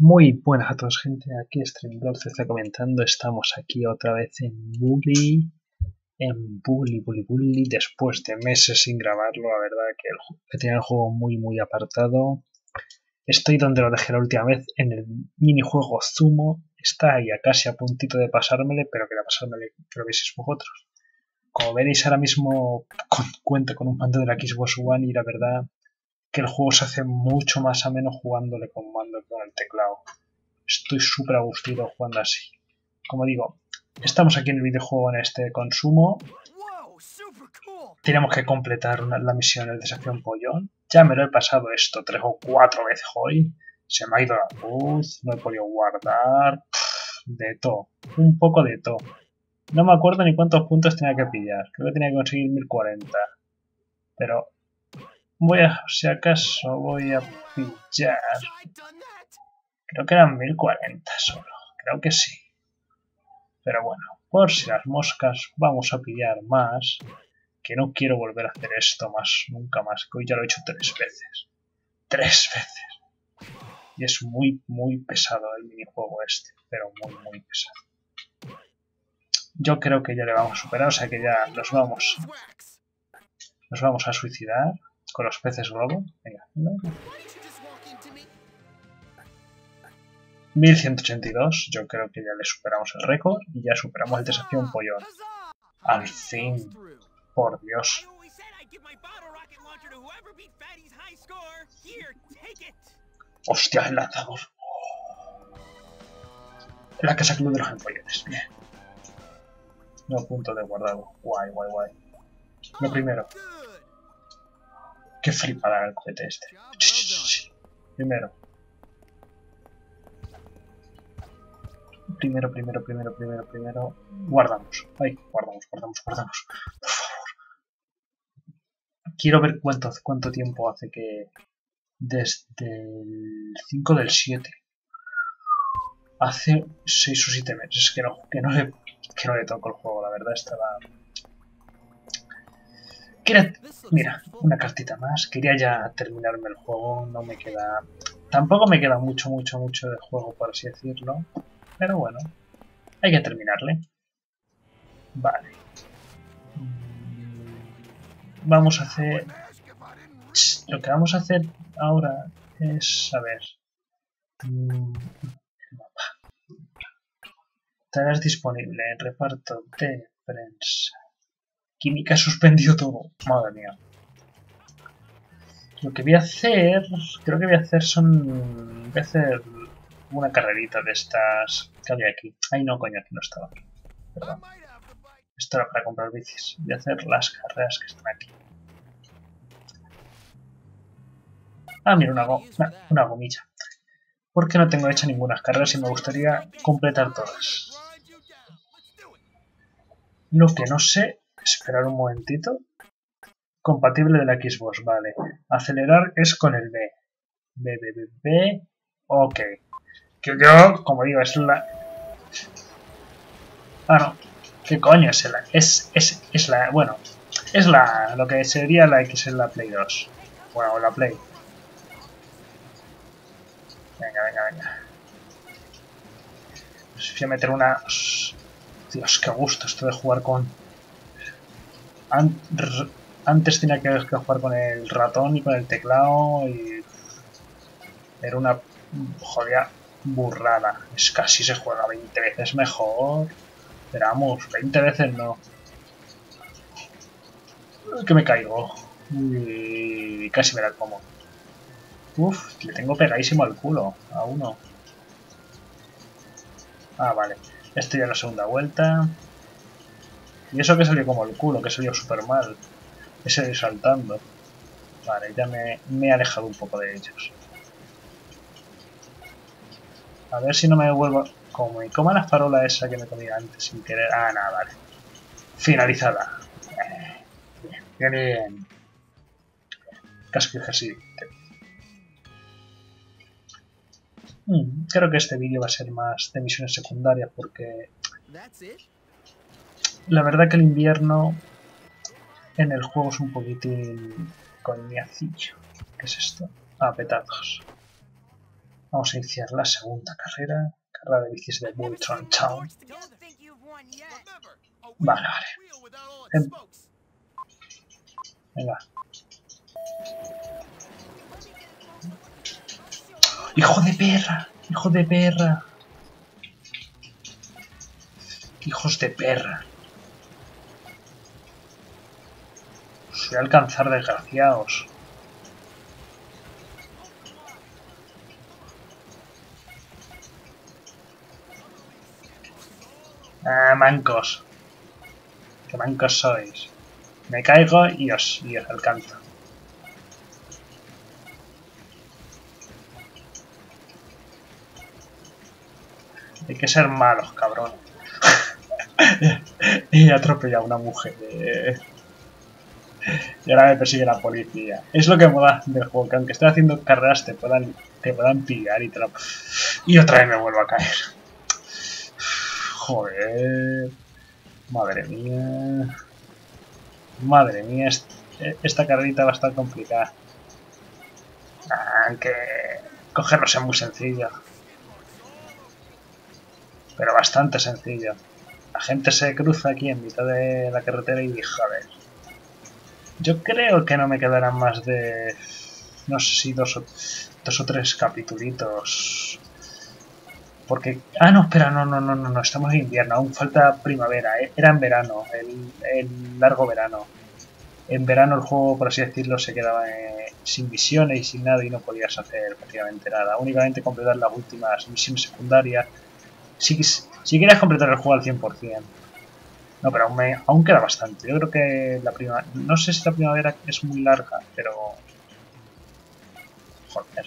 Muy buenas a todos gente, aquí Streamlord se está comentando, estamos aquí otra vez en Bully, en Bully, Bully, Bully, después de meses sin grabarlo, la verdad que, el, tenía el juego muy muy apartado. Estoy donde lo dejé la última vez, en el minijuego Zumo, está ahí a casi a puntito de pasármele, pero quería pasármele que lo vieseis vosotros. Como veréis ahora mismo con, cuento con un mando de la Xbox One y la verdad que el juego se hace mucho más ameno jugándole con mando que con el teclado. Estoy súper agustido jugando así. Como digo, estamos aquí en el videojuego en este consumo. Tenemos que completar una, la misión del desafío en pollón. Ya me lo he pasado esto tres o cuatro veces hoy. Se me ha ido la luz, no he podido guardar. de todo. Un poco de todo. No me acuerdo ni cuántos puntos tenía que pillar. Creo que tenía que conseguir 1040. Pero Voy a, si acaso, voy a pillar. Creo que eran 1040 solo. Creo que sí. Pero bueno, por si las moscas, vamos a pillar más. Que no quiero volver a hacer esto más, nunca más. Que hoy ya lo he hecho tres veces. Tres veces. Y es muy, muy pesado el minijuego este. Pero muy, muy pesado. Yo creo que ya le vamos a superar, o sea que ya nos vamos. Nos vamos a suicidar con los peces globo. Venga. 1182, yo creo que ya le superamos el récord y ya superamos el desafío en pollón. Al fin, por Dios. Hostia, el lanzador. La casa club de los empollones. Bien. No punto de guardado. Guay, guay, guay. Lo primero. Qué flipada el cohete este. Primero. Primero, primero, primero, primero, primero. Guardamos. Ay, guardamos, guardamos, guardamos. Por favor. Quiero ver cuánto, cuánto tiempo hace que... Desde el 5 del 7. Hace 6 o 7 meses que no, que no, le, que no le toco el juego, la verdad estaba Mira, una cartita más. Quería ya terminarme el juego. No me queda... Tampoco me queda mucho, mucho, mucho de juego, por así decirlo. Pero bueno, hay que terminarle. Vale. Mm, vamos a hacer... Lo que vamos a hacer ahora es... A ver... Mm, Tareas disponible. Reparto de prensa. Química suspendido todo. Madre mía. Lo que voy a hacer... Creo que voy a hacer son... Voy a hacer una carrerita de estas que había aquí. Ay, no, coño, aquí no estaba. Perdón. Esto era para comprar bicis. Voy a hacer las carreras que están aquí. Ah, mira, una, go una gomilla. Porque no tengo hecha ninguna carrera y me gustaría completar todas. Lo que no sé Esperar un momentito. Compatible de la Xbox, vale. Acelerar es con el B. B, B, B, B. Ok. Que yo, como digo, es la... Ah, no. ¿Qué coño es la... Es, es, la... Bueno. Es la... Lo que sería la X en la Play 2. Bueno, la Play. Venga, venga, venga. Pues voy a meter una... Dios, qué gusto esto de jugar con antes tenía que, jugar con el ratón y con el teclado y era una jodida burrada. Es casi se juega 20 veces mejor. Esperamos, 20 veces no. Que me caigo. Y casi me la como. Uf, le tengo pegadísimo al culo a uno. Ah, vale. Estoy en la segunda vuelta. Y eso que salió como el culo, que salió súper mal. Ese saltando. Vale, ya me, me, he alejado un poco de ellos. A ver si no me vuelvo... Como me coma la farola esa que me comía antes sin querer... Ah, nada, vale. Finalizada. Bien, bien, bien. Casco ejercicio. Hmm, creo que este vídeo va a ser más de misiones secundarias porque la verdad que el invierno en el juego es un poquitín coñacillo. ¿Qué es esto? Ah, petados. Vamos a iniciar la segunda carrera. Carrera de bicis de Voltron Town. Vale, vale. Em. Venga. ¡Hijo de perra! ¡Hijo de perra! ¡Hijos de perra! Voy a alcanzar, desgraciados. Ah, mancos. Qué mancos sois. Me caigo y os, y os alcanzo. Hay que ser malos, cabrón. y he atropellado a una mujer. Y ahora me persigue la policía. Es lo que mola del juego, que aunque esté haciendo carreras te puedan, te puedan pillar y te lo... Y otra vez me vuelvo a caer. Joder. Madre mía. Madre mía, esta carrerita va a estar complicada. Aunque cogerlo sea muy sencillo. Pero bastante sencillo. La gente se cruza aquí en mitad de la carretera y joder. Yo creo que no me quedarán más de... No sé si dos o, dos o tres capitulitos porque... Ah, no, espera, no, no, no, no, no, estamos en invierno, aún falta primavera, ¿eh? era en verano, el, largo verano. En verano el juego, por así decirlo, se quedaba eh, sin misiones y sin nada y no podías hacer prácticamente nada. Únicamente completar las últimas misiones secundarias. Si, si querías completar el juego al 100%. No, pero aún, aún queda bastante. Yo creo que la primavera... No sé si la primavera es muy larga, pero... Joder.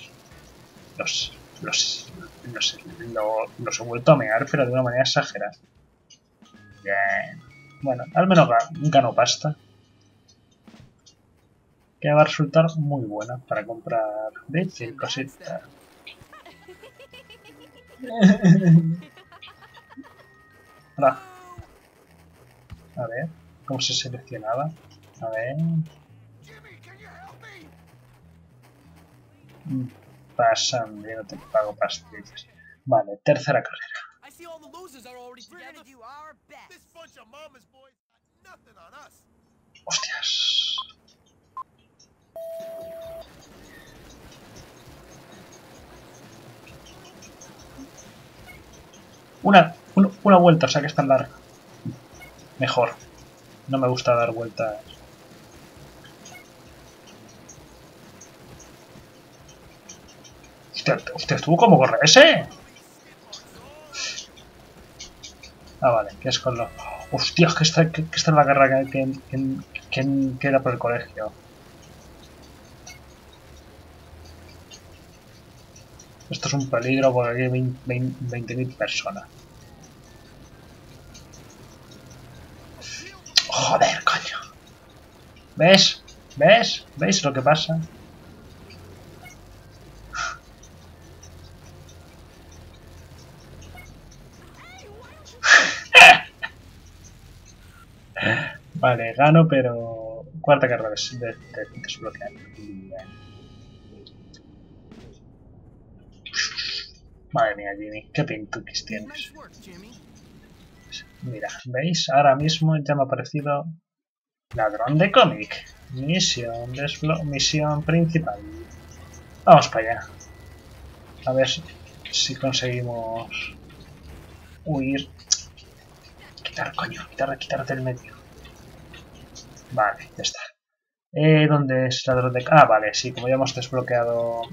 Los, los, los, los he vuelto a mear, pero de una manera exagerada. Bien. Bueno, al menos gano pasta. Que va a resultar muy buena para comprar leche y cositas. A ver, ¿cómo se seleccionaba? A ver pasan, yo no te pago pastillas. Vale, tercera carrera. Hostias. Una, una, una vuelta, o sea que es tan larga. Mejor. No me gusta dar vueltas Hostia, ¿estuvo como corre ese? Ah, vale, que es con lo... Hostia, que está, que, está en la guerra que, que, queda por el colegio. Esto es un peligro porque aquí hay 20.000 personas. Joder, coño. ¿Ves? ¿Ves? ¿Veis lo que pasa? Vale, gano, pero... Cuarta carrera de, de, de desbloquear. Madre mía, Jimmy, qué pintuquis tienes. Mira, ¿veis? Ahora mismo ya me ha aparecido ladrón de cómic. Misión, misión principal. Vamos para allá. A ver si conseguimos huir. Quitar, coño, quitar, quitar del medio. Vale, ya está. Eh, ¿Dónde es ladrón de... Ah, vale, sí, como ya hemos desbloqueado...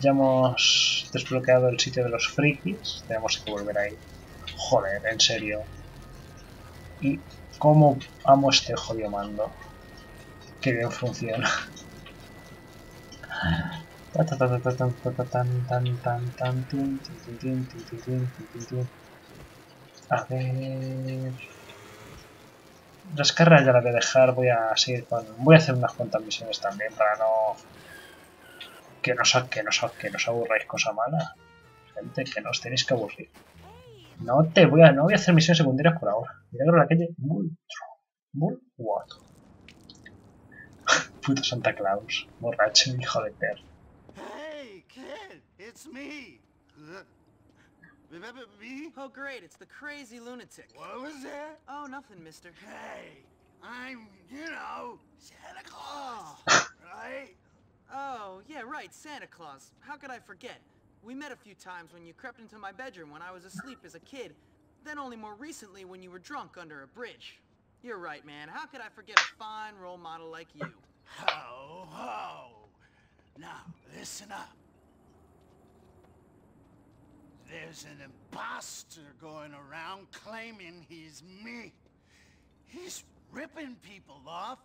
Ya hemos desbloqueado el sitio de los frikis, tenemos que volver ahí. Joder, en serio. ¿Y cómo amo este jodido mando? Qué bien funciona. A ver... Las carreras ya las voy a dejar, voy a seguir con... Voy a hacer unas cuantas misiones también para no... Que no, aburráis cosa mala. Gente, que no tenéis que aburrir. No te voy a, no voy a hacer misiones secundarias por ahora. Milagro que la calle Bullwater. Puto Santa Claus, borracho, hijo de perro. Hey, kid, it's me. Remember me? Oh, great, it's the crazy lunatic. What was that? Oh, nothing, mister. Hey, I'm, you know, Santa Claus, ah. right? Oh, yeah, right, Santa Claus. How could I forget? We met a few times when you crept into my bedroom when I was asleep as a kid. Then only more recently when you were drunk under a bridge. You're right, man. How could I forget a fine role model like you? Ho, ho. Now, listen up. There's an imposter going around claiming he's me. He's ripping people off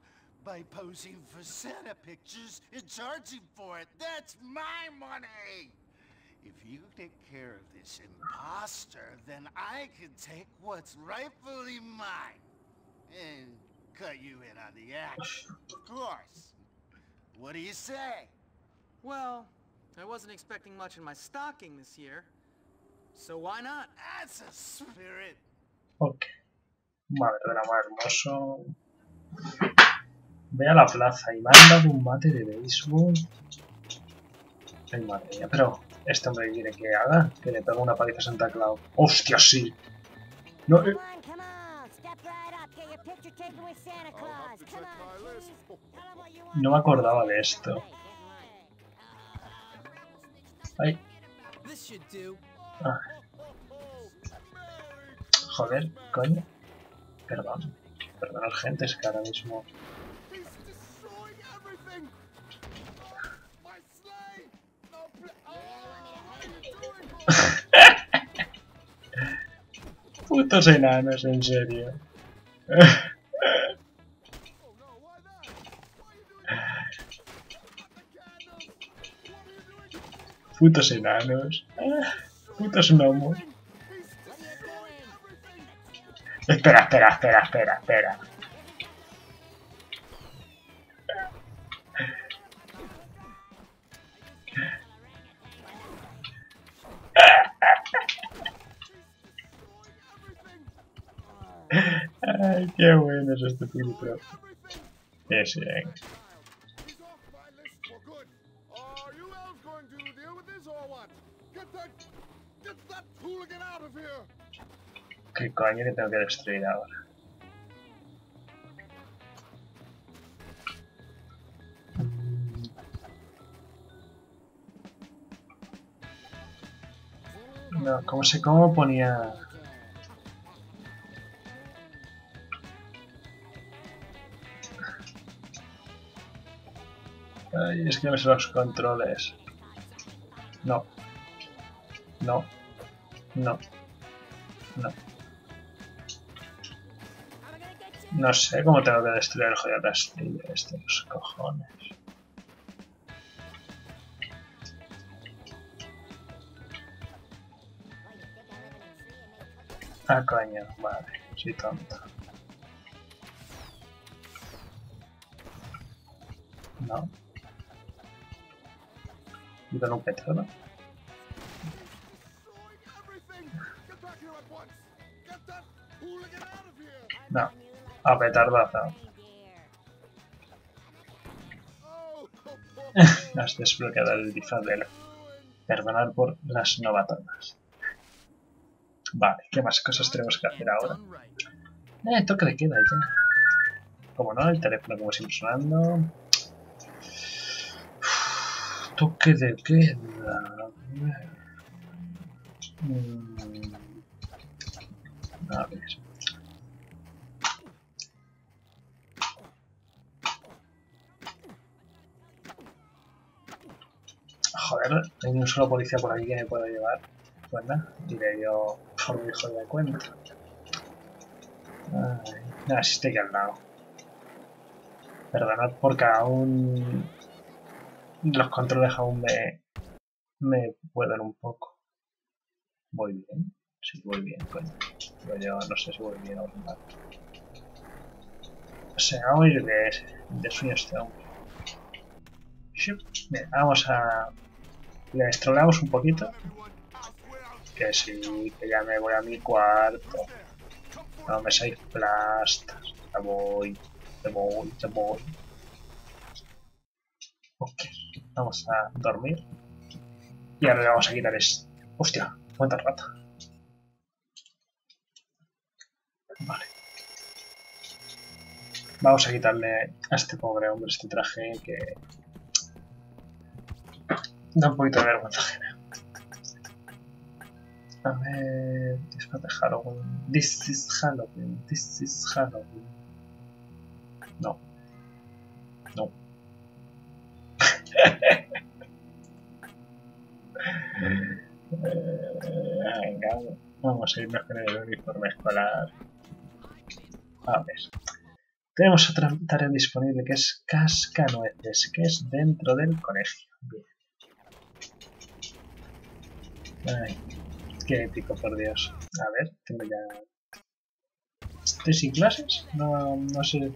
by posing for Santa pictures and charging for it. That's my money! If you take care of this imposter, then I can take what's rightfully mine and cut you in on the action. Of course. What do you say? Well, I wasn't expecting much in my stocking this year. So why not? That's a spirit. Ok. Madre del amor hermoso. Ve a la plaza y manda un mate de béisbol. Ay, madre mía, pero este hombre quiere que haga, que le pegue una paliza a Santa Claus. ¡Hostia, sí! No, eh, no me acordaba de esto. Ay, ah. Joder, coño. Perdón. Perdonad, gente, es que ahora mismo... Putos enanos, en serio. Putos enanos. Putos gnomos. Espera, espera, espera, espera, espera. That, get that hooligan out of here! ¿Qué coño que tengo que destruir ahora? No, ¿cómo se cómo ponía? Ay, es que no sé los controles. No. No. No. No. No sé cómo tengo que destruir el jodido castillo este, los cojones. Ah, coño, vale, soy tonto. No. Out of here! No, a Has desbloqueado el disfraz del perdonar por las novatadas. Vale, ¿qué más cosas tenemos que hacer ahora? Eh, toque de queda ya. Como no, el teléfono como siempre sonando. Toque de queda. Mm. A ver. Joder, hay un solo policía por aquí que me pueda llevar. Nada, diré yo por mi hijo de cuenta. Ay, nada, si estoy aquí al lado. Perdonad porque aún los controles aún me, me pueden un poco. ¿Voy bien? Sí, voy bien, coño. Pero yo no sé si voy bien o mal. Se va a morir de, de sueño este hombre. Vamos a... Le estroleamos un poquito. Que sí, que ya me voy a mi cuarto. No me seis plastas. Ya voy, ya voy, ya voy. Ok, vamos a dormir. Y ahora le vamos a quitar es. Hostia, cuánta rata. Vale. Vamos a quitarle a este pobre hombre este traje que da un poquito de vergüenza ajena. A ver, disfraz de Halloween. This is Halloween. This is Halloween. No. No. Eh, venga, vamos a irnos con el uniforme escolar. A ver. Tenemos otra tarea disponible que es cascanueces, que es dentro del colegio. Bien. Qué épico, por Dios. A ver, tengo ya... ¿Estoy sin clases? No, no sé.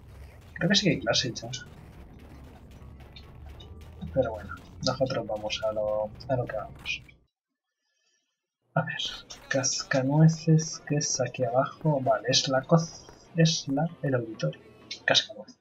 Creo que sí que hay clases ya. Pero bueno, nosotros vamos a lo, a lo que vamos. A ver, cascanueces, que es aquí abajo. Vale, es la coz, es la, el auditorio. Cascanueces.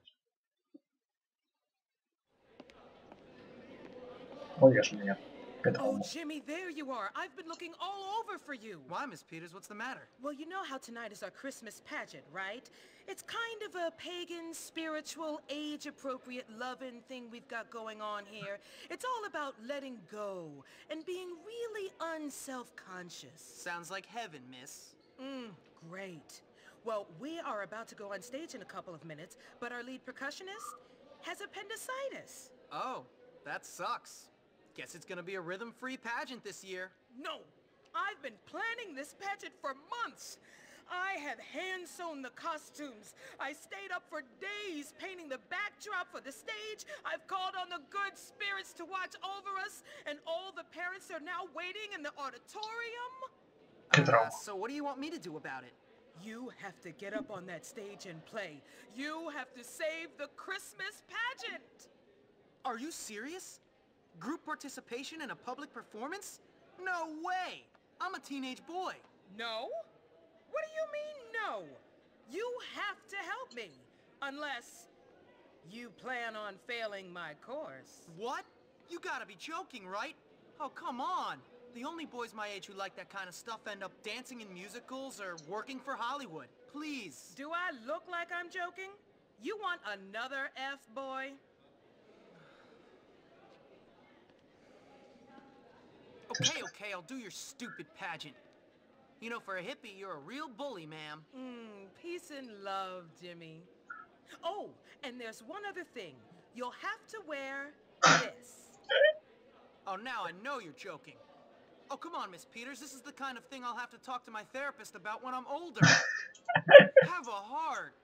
Oh, Dios mío. Qué Oh, trauma. Jimmy, there you are. I've been looking all over for you. Why, Miss Peters? What's the matter? Well, you know how tonight is our Christmas pageant, right? It's kind of a pagan, spiritual, age-appropriate loving thing we've got going on here. It's all about letting go and being really unself-conscious. Sounds like heaven, miss. Mm, great. Well, we are about to go on stage in a couple of minutes, but our lead percussionist has appendicitis. Oh, that sucks. Guess it's gonna be a rhythm-free pageant this year. No! I've been planning this pageant for months! I have hand-sewn the costumes. I stayed up for days painting the backdrop for the stage. I've called on the good spirits to watch over us, and all the parents are now waiting in the auditorium. Uh, so what do you want me to do about it? You have to get up on that stage and play. You have to save the Christmas pageant. Are you serious? Group participation in a public performance? No way! I'm a teenage boy. No? What do you mean, no? You have to help me. Unless you plan on failing my course. What? You gotta be joking, right? Oh, come on. The only boys my age who like that kind of stuff end up dancing in musicals or working for Hollywood. Please. Do I look like I'm joking? You want another F, Okay, okay, I'll do your stupid pageant. You know, for a hippie, you're a real bully, ma'am. Mmm, peace and love, Jimmy. Oh, and there's one other thing. You'll have to wear this. Oh, now I know you're joking. Oh, come on, Miss Peters. This is the kind of thing I'll have to talk to my therapist about when I'm older. have a heart.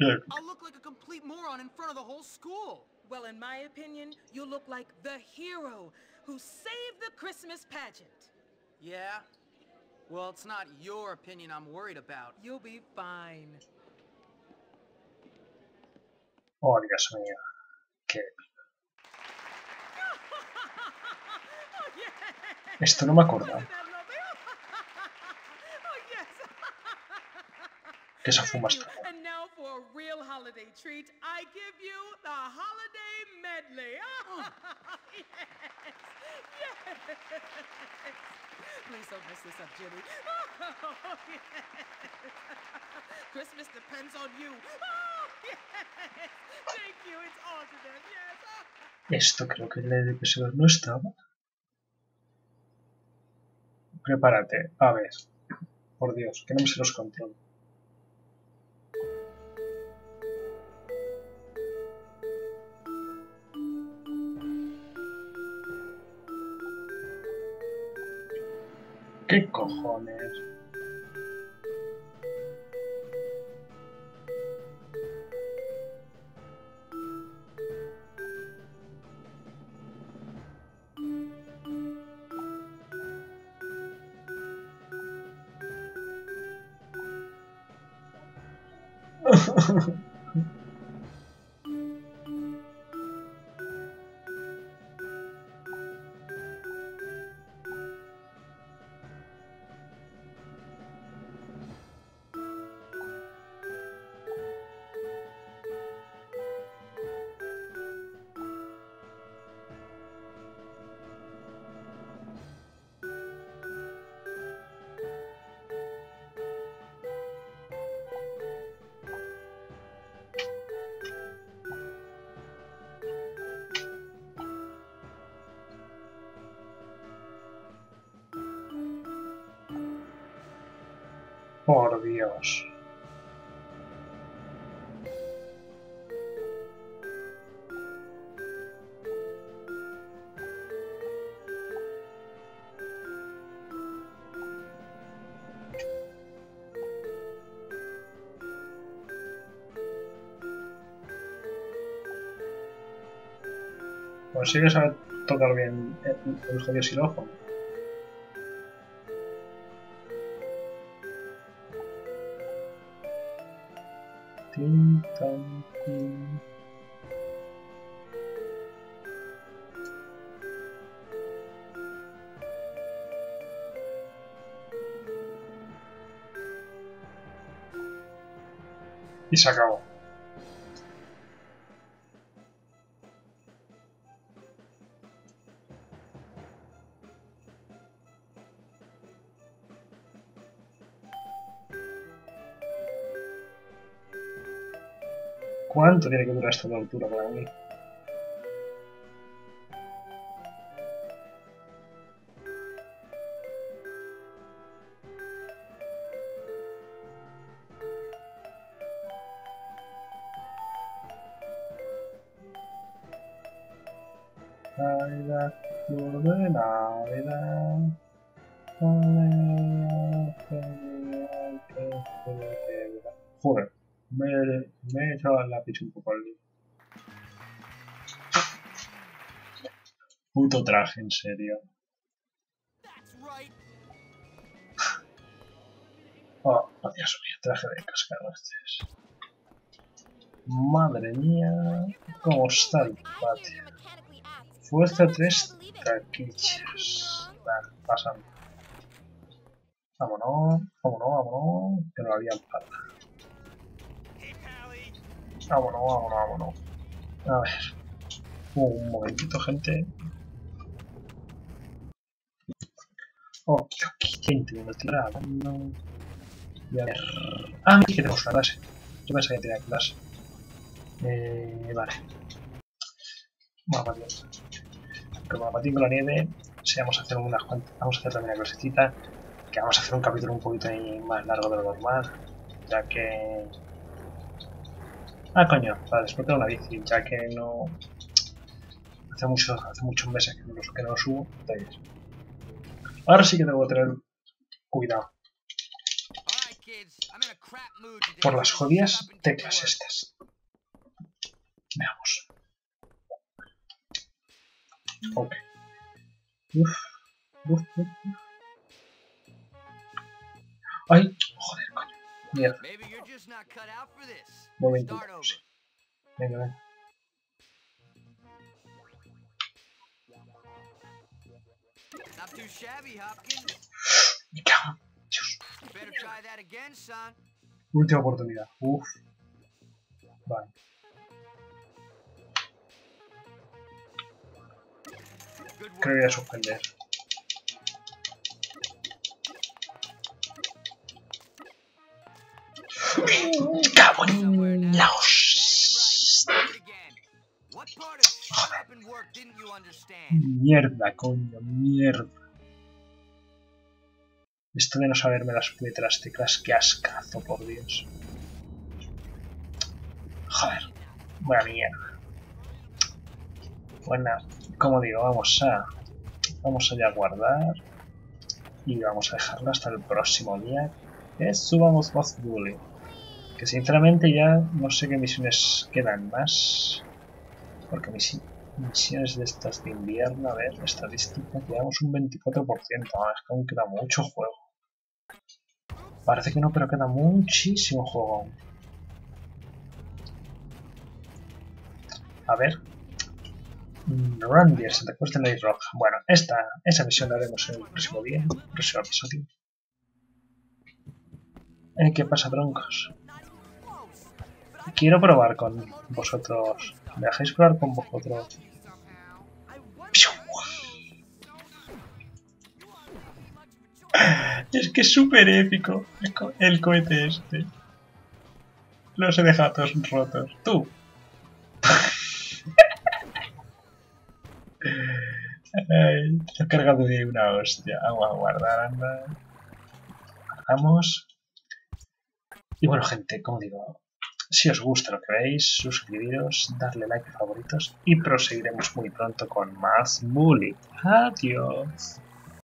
I'll look like a complete moron in front of the whole school. Well, in my opinion, you look like the hero who saved the Christmas pageant. Yeah? Well, it's not your opinion I'm worried about. You'll be fine. Oh, Dios mío. Qué oh. Esto no me acordaba. Wasn't that lovely? oh, yes. Que se fuma you. For a real holiday treat, I give you the holiday medley. yes. Yes. Please don't mess this up, Jimmy. Oh, yes. Christmas depends on you. Oh, yes. Thank you. It's alternate. Yes. Oh. Esto creo que en el episodio no estaba. Prepárate. A ver. Por Dios, que no me se los. ¿Qué cojones? Por Dios. ¿Consigues saber tocar bien el, el xilófono? Tin, tan, tin. Y se acabó. ¿Cuánto tiene que durar esta tortura para mí? Navidad, flor de Navidad. Joder, el lápiz un poco al lío. Puto traje, en serio. Oh, Dios mío, traje de cascanueces. Madre mía, cómo está el patio. Fuerza 3 taquichas. Vale, pasando. Vámonos, vámonos, vámonos, que no había pata. Vámonos, vámonos, vámonos. A ver. Un momentito, gente. Oh, aquí, gente, me tira. No. Y a ver. Ah, mira que tenemos una clase. Yo pensaba que tenía clase. Eh, vale. Vamos a patín. Como a patín con la nieve, vamos a hacer unas cuantas. Vamos a hacer también una clasecita. Que vamos a hacer un capítulo un poquito más largo de lo normal. Ya que. Ah, coño, para desbloquear una bici, ya que no. Hace, mucho, hace muchos meses que no, que no subo. Entonces. Ahora sí que que tener cuidado por las jodidas teclas estas. Veamos. Ok. Uf, uf, uf. Ay, joder, coño. Mierda. Momento. Venga, venga. Me cago. Dios. Última oportunidad. Uf. Vale. Creo que voy a suspender. Didn't you understand? Mierda, coño, mierda. Esto de no saberme las letras teclas, qué ascazo, por Dios. Joder, buena mierda. Bueno, como digo, vamos a... Vamos a ya guardar. Y vamos a dejarlo hasta el próximo día. Que subamos Boss Bully. Que sinceramente ya no sé qué misiones quedan más. Porque misi- misiones de estas de invierno, a ver, estadísticas, llevamos un 24%. Ah, es que aún queda mucho juego. Parece que no, pero queda muchísimo juego aún. A ver. Randier, Santa Cruz de Ley Rock. Bueno, esta, esa misión la haremos en el próximo día, el próximo episodio. Eh, ¿Qué pasa, troncos? Quiero probar con vosotros. ¿Me dejáis probar con vosotros? Es que es súper épico el co- el cohete este. Los he dejado todos rotos. Tú. Ay, lo he cargado de una hostia. Vamos a guardar, anda. Guardamos. Y bueno, gente, como digo, si os gusta lo que veis, suscribiros, darle like a favoritos y proseguiremos muy pronto con más Bully. Adiós.